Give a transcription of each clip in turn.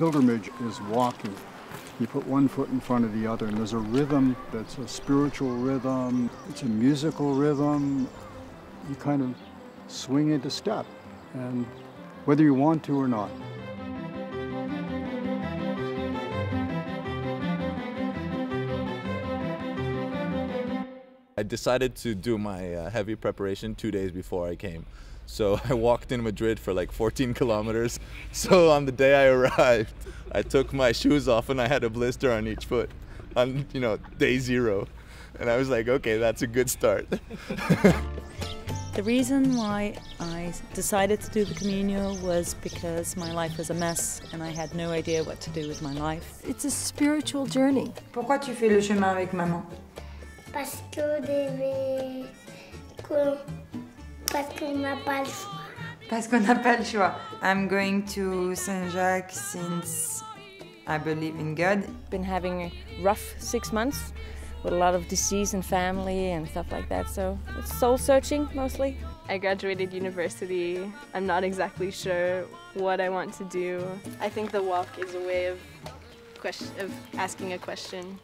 pilgrimage is walking. You put one foot in front of the other, and there's a rhythm that's a spiritual rhythm, it's a musical rhythm. You kind of swing into step, and whether you want to or not. I decided to do my uh, heavy preparation two days before I came. So I walked in Madrid for like 14 kilometers. So on the day I arrived, I took my shoes off and I had a blister on each foot on, you know, day zero. And I was like, okay, that's a good start. the reason why I decided to do the Camino was because my life was a mess and I had no idea what to do with my life. It's a spiritual journey. Pourquoi tu fais le chemin avec maman Parce que devait... Parce qu'on n'a pas le choix. Parce qu'on n'a pas le choix. I'm going to Saint-Jacques since I believe in God. Been having a rough six months with a lot of disease and family and stuff like that, so it's soul searching mostly. I graduated university. I'm not exactly sure what I want to do. I think the walk is a way of question of asking a question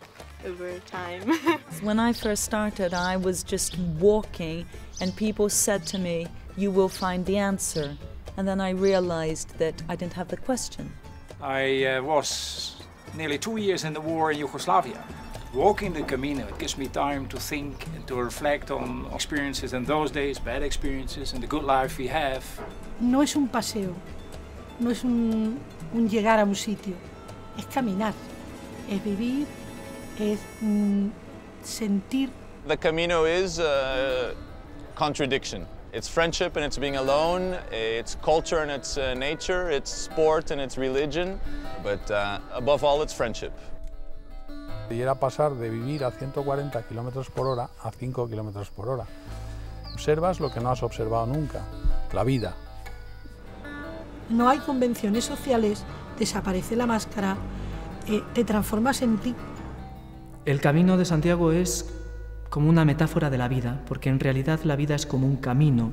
over time. when I first started, I was just walking, and people said to me, You will find the answer. And then I realized that I didn't have the question. I uh, was nearly two years in the war in Yugoslavia. Walking the Camino, it gives me time to think and to reflect on experiences in those days, bad experiences, and the good life we have. No es un paseo, no es un, un llegar a un sitio, es caminar, es vivir es mm, sentir. The Camino is a contradiction. It's friendship and it's being alone, it's culture and it's uh, nature, it's sport and it's religion, but uh, above all it's friendship. Y era pasar de vivir a 140 kilómetros por hora a 5 kilómetros por hora. Observas lo que no has observado nunca, la vida. No hay convenciones sociales, desaparece la máscara, eh, te transformas en ti el camino de Santiago es como una metáfora de la vida, porque en realidad la vida es como un camino.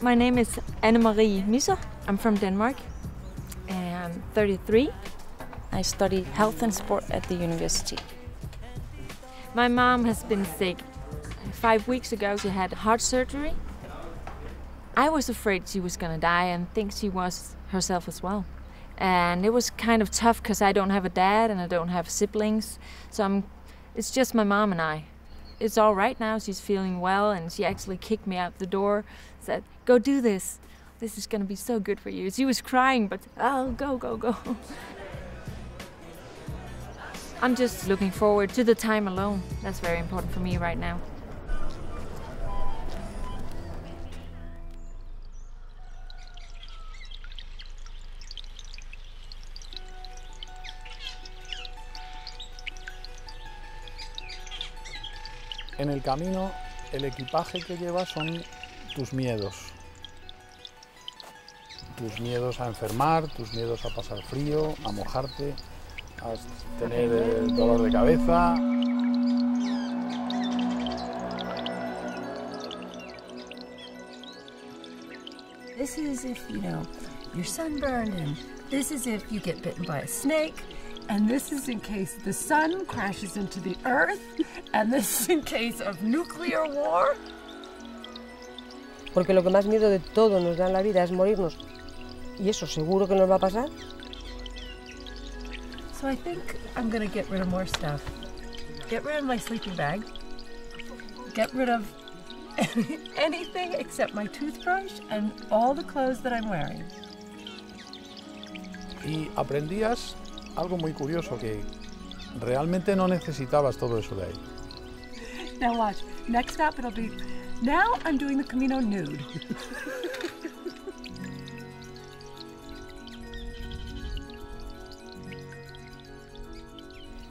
My name is Anne-Marie Müsse. I'm from Denmark and I'm 33. I study health and sport at the university. My mom has been sick Five weeks ago, she had heart surgery. I was afraid she was gonna die and think she was herself as well. And it was kind of tough because I don't have a dad and I don't have siblings. So I'm, it's just my mom and I. It's all right now. She's feeling well and she actually kicked me out the door, said, Go do this. This is gonna be so good for you. She was crying, but oh, go, go, go. I'm just looking forward to the time alone. That's very important for me right now. En el camino, el equipaje que llevas son tus miedos. Tus miedos a enfermar, tus miedos a pasar frío, a mojarte, a tener el dolor de cabeza. This is if, you know, you're sunburned and this is if you get bitten by a snake and this is in case the sun crashes into the earth, and this is in case of nuclear war. Porque lo que más miedo de todo nos da en la vida es morirnos. Y eso seguro que nos va a pasar. So I think I'm going to get rid of more stuff. Get rid of my sleeping bag. Get rid of anything except my toothbrush and all the clothes that I'm wearing. Y aprendías algo muy curioso, que realmente no necesitabas todo eso de ahí. Now watch. Next stop it'll be, now I'm doing the Camino nude.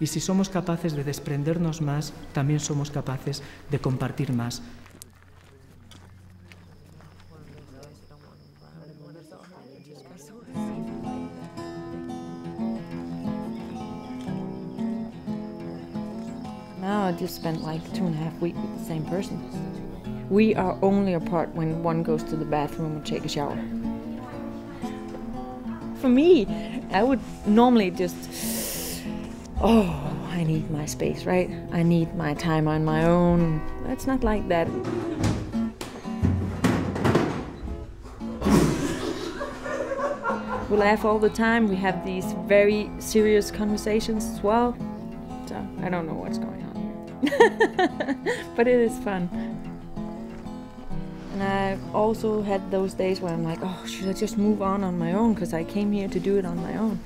Y si somos capaces de desprendernos más, también somos capaces de compartir más. I just spent like two and a half weeks with the same person. We are only apart when one goes to the bathroom and take a shower. For me, I would normally just, oh, I need my space, right? I need my time on my own. It's not like that. We laugh all the time. We have these very serious conversations as well. So I don't know what's going on. but it is fun. And I've also had those days where I'm like, oh, should I just move on on my own? Because I came here to do it on my own.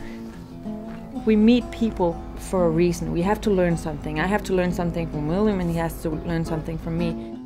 We meet people for a reason. We have to learn something. I have to learn something from William, and he has to learn something from me.